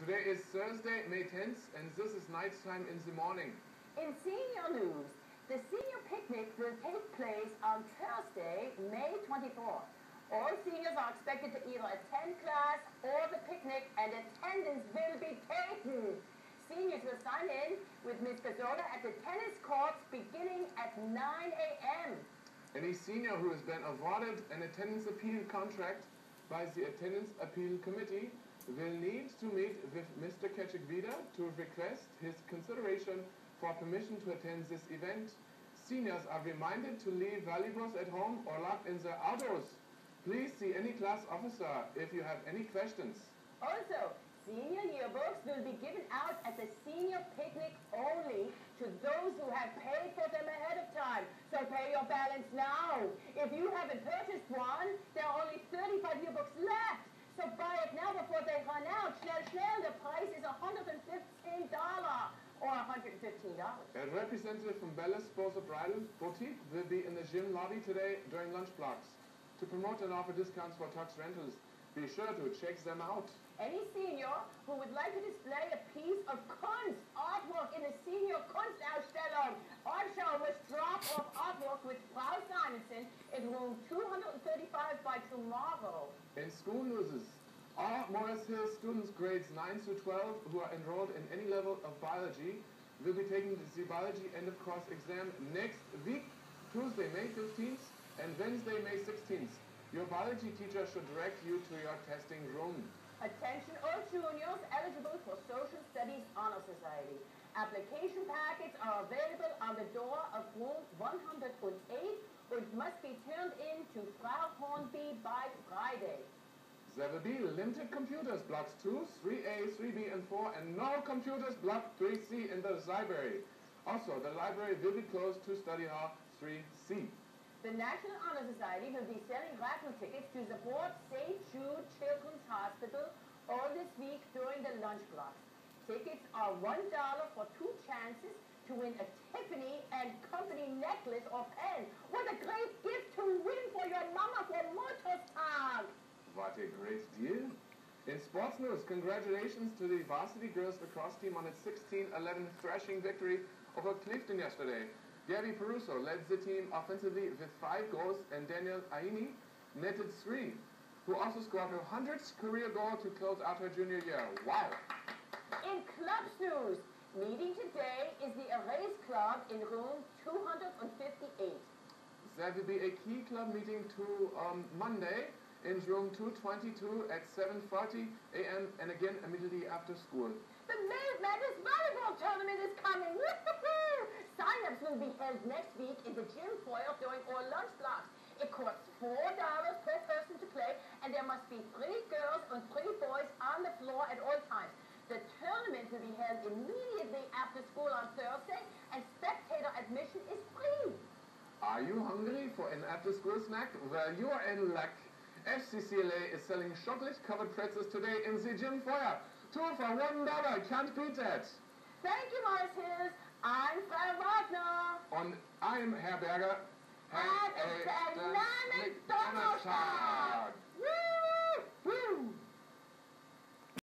Today is Thursday, May 10th, and this is night time in the morning. In senior news, the senior picnic will take place on Thursday, May 24th. All seniors are expected to either attend class or the picnic, and attendance will be taken. Seniors will sign in with Ms. Gazzola at the tennis courts beginning at 9 a.m. Any senior who has been awarded an attendance appeal contract by the Attendance Appeal Committee will need to meet with Mr. Ketchik-Vida to request his consideration for permission to attend this event. Seniors are reminded to leave valuables at home or locked in their autos. Please see any class officer if you have any questions. Also, senior yearbooks will be given out at the senior picnic only to those who have paid for them ahead of time. So pay your balance If you haven't purchased one, there are only 35 yearbooks left. So buy it now before they run out. Schnell, schnell. The price is $115 or $115. A representative from Bellis Sposa Bridal Boutique will be in the gym lobby today during lunch blocks. To promote and offer discounts for Tux rentals, be sure to check them out. Any senior who would like to display a piece of Kunst artwork in a senior Kunstausstellung Art must drop-off artwork with Frau In room 235 by tomorrow. In school news, all Morris Hill students grades 9 through 12 who are enrolled in any level of biology will be taking the biology end of course exam next week, Tuesday, May 15th and Wednesday, May 16th. Your biology teacher should direct you to your testing room. Attention all juniors eligible for Social Studies Honor Society. Application packets are available on the door of room 108 and must be turned in to Frau Hornby by Friday. There will be limited computers, blocks 2, 3A, 3B, and 4, and no computers, block 3C in the library. Also, the library will be closed to study hall 3C. The National Honor Society will be selling raffle tickets to support St. Jude Children's Hospital all this week during the lunch blocks. Tickets are $1 for two chances to win a Tiffany and Company necklace or pen. What a great gift to win for your mama for Muttertag! What a great deal. In sports news, congratulations to the varsity girls lacrosse team on its 16-11 thrashing victory over Clifton yesterday. Gabby Peruso led the team offensively with five goals, and Daniel Aini netted three, who also scored her 100th career goal to close out her junior year. Wow! In club news, meeting today is the Erase Club in room 258. There will be a key club meeting to um, Monday in room 222 at 7.40 a.m. and again immediately after school. The Madness Volleyball Tournament is coming! Sign-ups will be held next week in the gym foyer during all lunch blocks. It costs $4 per person to play, and there must be three girls and three boys on the floor at all times. The tournament will be held immediately after school on Thursday, and spectator admission is free. Are you hungry for an after-school snack? Well, you are in luck. FCCLA is selling chocolate-covered pretzels today in the gym foyer. Two for one dollar. Can't beat that. Thank you, Morris Hills. I'm Frau Wagner. Und I'm Herr Berger. Have a dynamic Donnerstag. Woo! Woo!